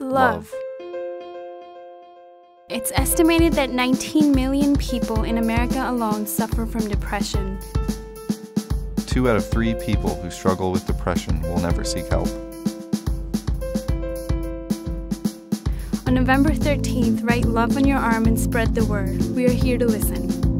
Love. It's estimated that 19 million people in America alone suffer from depression. Two out of three people who struggle with depression will never seek help. On November 13th, write love on your arm and spread the word. We are here to listen.